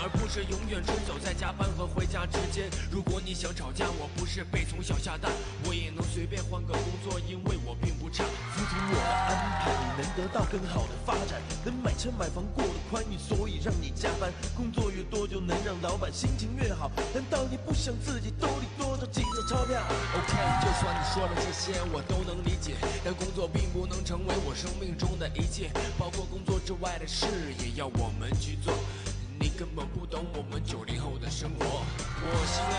而不是永远穿走在加班和回家之间。如果你想吵架，我不是被从小下蛋，我也能随便换个工作，因为我并不差。服从我的安排，你能得到更好的发展，能买车买房过得宽裕，所以让你加班。工作越多就能让老板心情越好，难道你不想自己兜里多着几张钞票？OK，就算你说了这些我都能理解，但工作并不能成为我生命中的一切，包括工作之外的事也要我们去做。生活。我希望